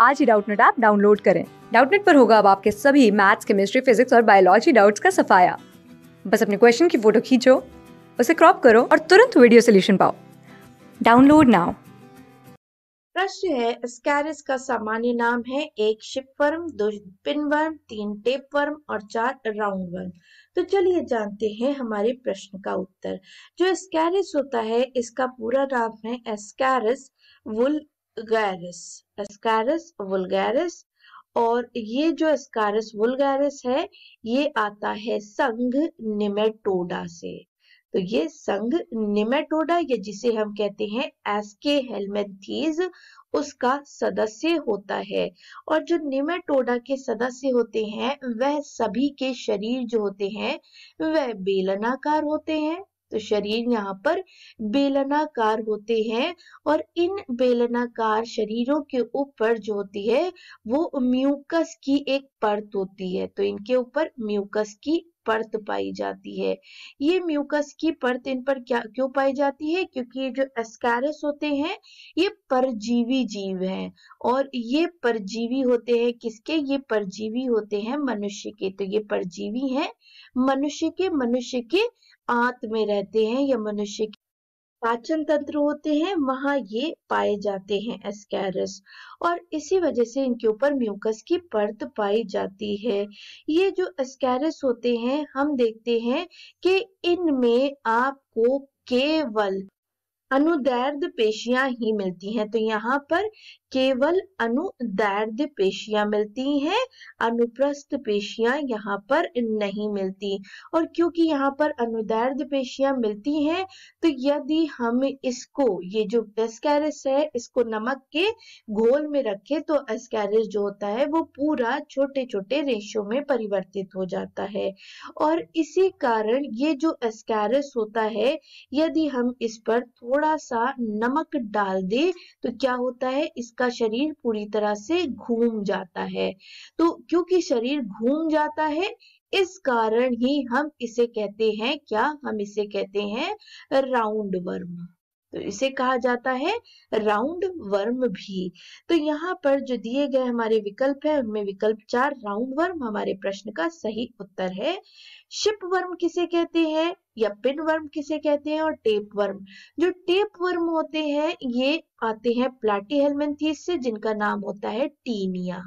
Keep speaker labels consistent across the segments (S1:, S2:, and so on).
S1: आज ही Doubtnut app download करें। डाउटनेट पर होगा अब आपके सभी मैथ्स, केमिस्ट्री, फिजिक्स और बायोलॉजी डाउट्स का सफाया। बस अपने क्वेश्चन की फ़ोटो खींचो, उसे क्रॉप करो और तुरंत वीडियो सोल्यूशन पाओ। Download now.
S2: प्रश्न है, स्कैरिस का सामान्य नाम है एक शिपवर्म दो पिनवर्म तीन टेपवर्म और चार राउंड वर्म। तो चलिए जानते हैं हमारे प्रश्न का उत्तर। जो स्कैरिस होता है, इसका पूरा नाम है एस्कैरिस वुलगैरिस एस्कैरिस वुलगैरिस और ये जो एस्कैरिस वुलगैरिस है, ये आता है संघ निमेटोडा से। तो ये संघ निमेटोडा, या जिसे हम कहते हैं एसके हेलमेंथीज उसका सदस्य होता है। और जो निमेटोडा के सदस्य होते हैं, वह सभी के शरीर जो होते हैं, वह बेलनाकार होते हैं। तो शरीर यहाँ पर बेलनाकार होते हैं और इन बेलनाकार शरीरों के ऊपर जो होती है, वो म्यूकस की एक परत होती है। तो इनके ऊपर म्यूकस की परत पाई जाती है। ये म्यूकस की परत इन पर क्या, क्यों पाई जाती है? क्योंकि जो एस्कैरस होते हैं, ये परजीवी जीव हैं। और ये परजीवी होते हैं किसके? ये परजीवी होते हैं मनुष्य के। तो ये परजीवी हैं मनुष्य के मनुष्य के आंत में रहते हैं या मनुष्य के पाचन तंत्र होते हैं, वहाँ ये पाए जाते हैं एस्कैरस। और इसी वजह से इनके ऊपर म्यूकस की परत पाई जाती है। ये जो एस्कैरस होते हैं, हम देखते हैं कि इनमें आपको केवल अनुदैर्ध पेशियाँ ही मिलती हैं। तो यहाँ पर केवल अनुदैर्ध पेशियाँ मिलती हैं, अनुप्रस्थ पेशियाँ यहाँ पर नहीं मिलती। और क्योंकि यहाँ पर अनुदैर्ध पेशियाँ मिलती हैं तो यदि हम इसको, ये जो एस्कैरिस है, इसको नमक के घोल में रखे तो एस्कैरिस जो होता है, वो पूरा छोटे छोटे रेशो में परिवर्तित हो जाता है। और इसी कारण ये जो एस्कैरिस होता है, यदि हम इस पर थोड़ा सा नमक डाल दे तो क्या होता है, इसका शरीर पूरी तरह से घूम जाता है। तो क्योंकि शरीर घूम जाता है, इस कारण ही हम इसे कहते हैं, क्या हम इसे कहते हैं? राउंड वर्म तो इसे कहा जाता है राउंड वर्म भी। तो यहाँ पर जो दिए गए हमारे विकल्प है, उनमें विकल्प चार, राउंड वर्म हमारे प्रश्न का सही उत्तर है। शिप वर्म किसे कहते हैं या पिन वर्म किसे कहते हैं और टेप वर्म? जो टेप वर्म होते हैं, ये आते हैं प्लाटी हेलमेंथीस से, जिनका नाम होता है टीनिया।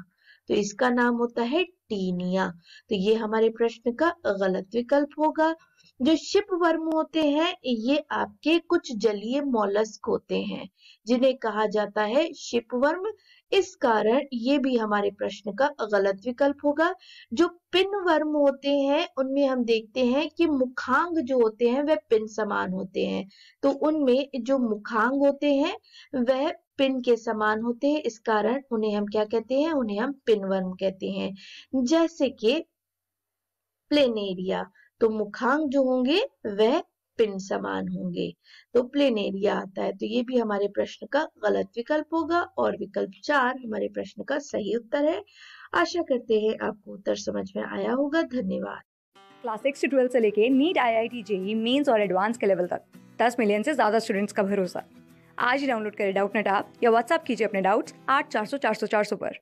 S2: तो इसका नाम होता है टीनिया। तो ये हमारे प्रश्न का गलत विकल्प होगा। जो शिप वर्म होते हैं, ये आपके कुछ जलीय मोलस्क होते हैं, जिन्हें कहा जाता है शिप वर्म। इस कारण ये भी हमारे प्रश्न का गलत विकल्प होगा। जो पिन वर्म होते हैं, उनमें हम देखते हैं कि मुखांग जो होते हैं, वह पिन समान होते हैं। तो उनमें जो मुखांग होते हैं, वह पिन के समान होते हैं। इस कारण उन्हें हम क्या कहते हैं? उन्हें हम पिन वर्म कहते हैं। जैसे कि प्लेनेरिया। तो मुखांग जो होंगे, वह पिन समान होंगे। तो प्लेन एरिया आता है तो ये भी हमारे प्रश्न का गलत विकल्प होगा और विकल्प चार हमारे प्रश्न का सही उत्तर है। आशा करते हैं आपको उत्तर समझ में आया होगा। धन्यवाद।
S1: क्लास सिक्स से ट्वेल्थ से लेके NEET I I T JEE Mains और एडवांस के लेवल तक। दस मिलियन से ज़्यादा स्टूडेंट्स का भरोसा। आज ही डाउनलोड करें डाउट नेट आप या व्हाट्सअप कीजिए अपने डाउट्स आठ चार सौ चार सौ चार सौ पर।